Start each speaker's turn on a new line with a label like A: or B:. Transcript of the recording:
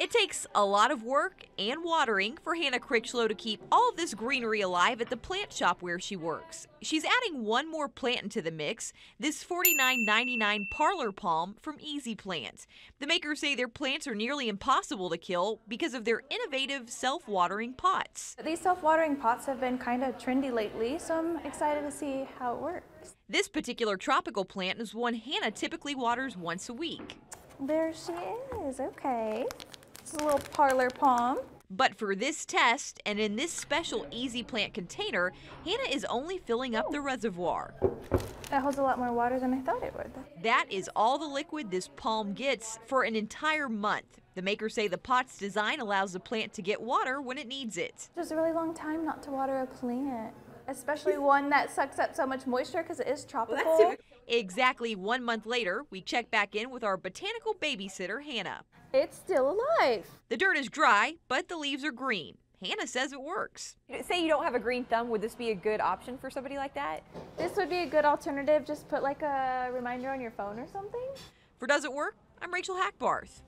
A: It takes a lot of work and watering for Hannah Critchlow to keep all of this greenery alive at the plant shop where she works. She's adding one more plant into the mix, this $49.99 parlor palm from Easyplant. The makers say their plants are nearly impossible to kill because of their innovative self-watering pots.
B: These self-watering pots have been kind of trendy lately, so I'm excited to see how it works.
A: This particular tropical plant is one Hannah typically waters once a week.
B: There she is, okay. It's a little parlor palm.
A: But for this test and in this special Easyplant container, Hannah is only filling up the oh. reservoir.
B: That holds a lot more water than I thought it would.
A: That is all the liquid this palm gets for an entire month. The makers say the pot's design allows the plant to get water when it needs it.
B: It's a really long time not to water a plant, especially one that sucks up so much moisture because it is tropical. Well,
A: exactly one month later, we check back in with our botanical babysitter, Hannah.
B: It's still alive.
A: The dirt is dry, but the leaves are green. Hannah says it works.
C: Say you don't have a green thumb, would this be a good option for somebody like that?
B: This would be a good alternative. Just put like a reminder on your phone or something.
A: For Does It Work? I'm Rachel Hackbarth.